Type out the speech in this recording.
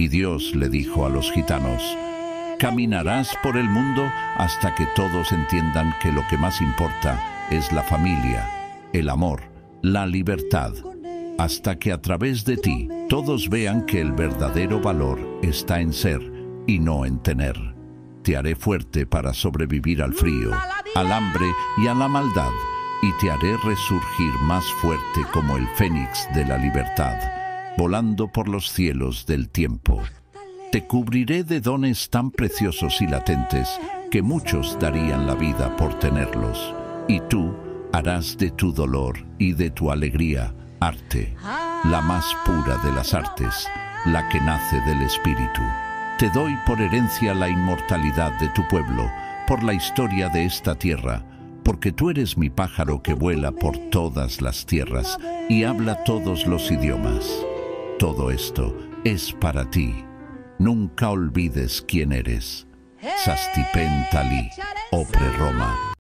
Y Dios le dijo a los gitanos, Caminarás por el mundo hasta que todos entiendan que lo que más importa es la familia, el amor, la libertad, hasta que a través de ti todos vean que el verdadero valor está en ser y no en tener. Te haré fuerte para sobrevivir al frío, al hambre y a la maldad, y te haré resurgir más fuerte como el fénix de la libertad, volando por los cielos del tiempo. Te cubriré de dones tan preciosos y latentes que muchos darían la vida por tenerlos, y tú harás de tu dolor y de tu alegría arte, la más pura de las artes, la que nace del espíritu. Te doy por herencia la inmortalidad de tu pueblo, por la historia de esta tierra, porque tú eres mi pájaro que vuela por todas las tierras y habla todos los idiomas. Todo esto es para ti. Nunca olvides quién eres. Sastipen Tali, Opre Roma.